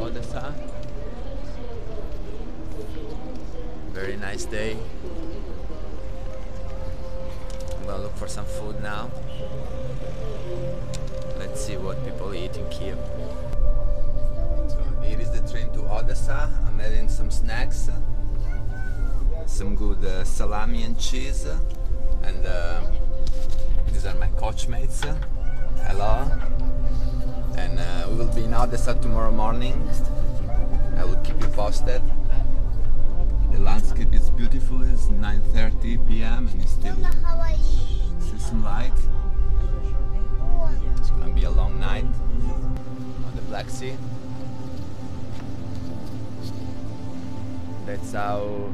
Odessa. Very nice day. I'm gonna look for some food now. Let's see what people eat in Kiev. So here is the train to Odessa. I'm having some snacks, some good uh, salami and cheese, and uh, these are my coachmates. Hello. And uh, we will be in Odessa tomorrow morning. I will keep you posted. The landscape is beautiful. It's 9:30 p.m. and it's still some light. It's gonna be a long night on the Black Sea. That's our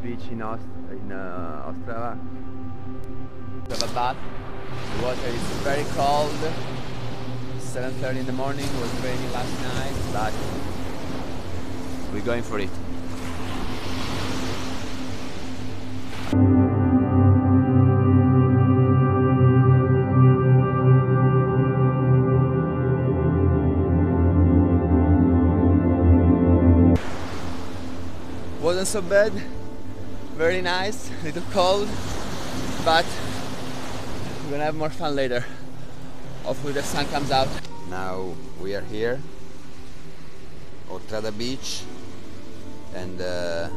beach in Ost in uh, Ostrava. Have a bath. The water is very cold. 7:30 in the morning. It was raining last night, but we're going for it. Wasn't so bad. Very nice. A little cold, but we're gonna have more fun later. Hopefully the sun comes out. Now we are here, Otrada Beach, and uh,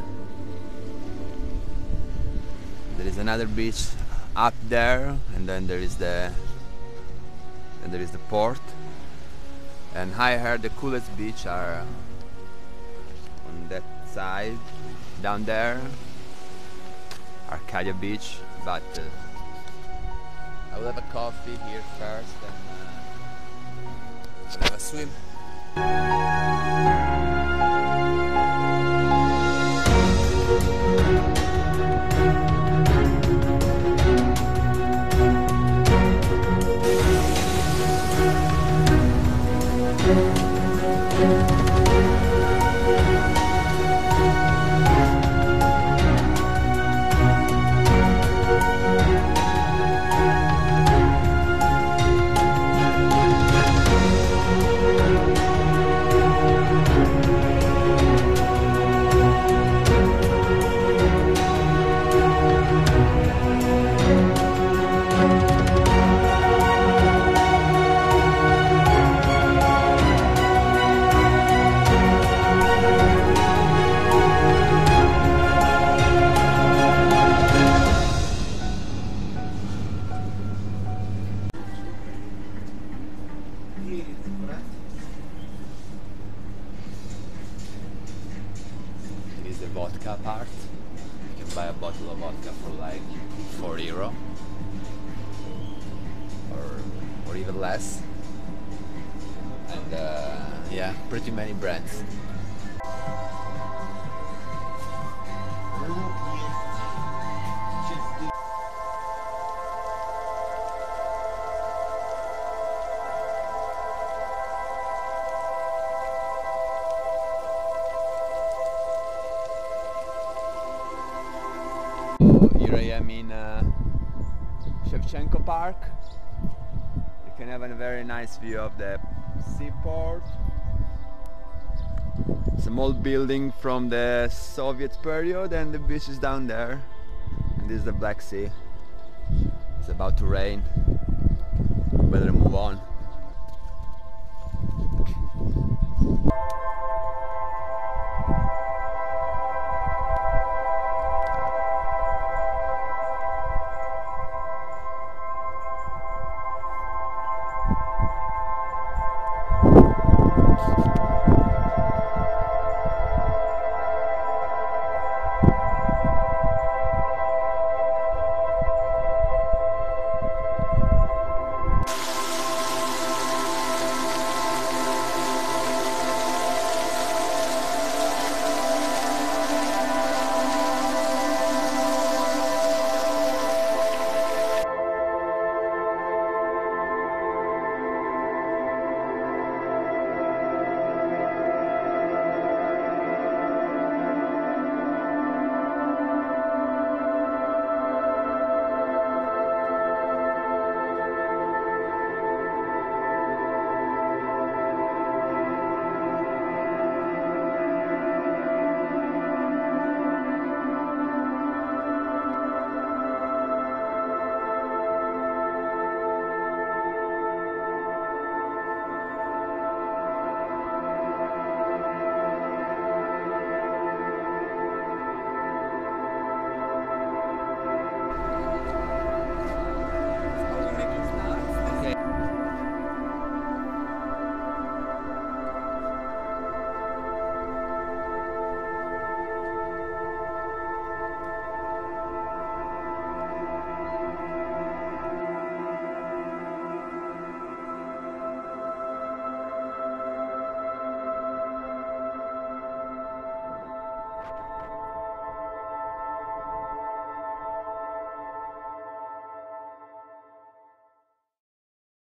there is another beach up there, and then there is the and there is the port. And I heard the coolest beach are on that side, down there, Arcadia Beach, but. Uh, I will have a coffee here first and we'll have a swim. It is the vodka part. You can buy a bottle of vodka for like 4 euro or, or even less. And uh, yeah, pretty many brands. Here I am in uh, Shevchenko Park. You can have a very nice view of the seaport. An old building from the Soviet period and the beach is down there. And this is the Black Sea. It's about to rain. Better move on.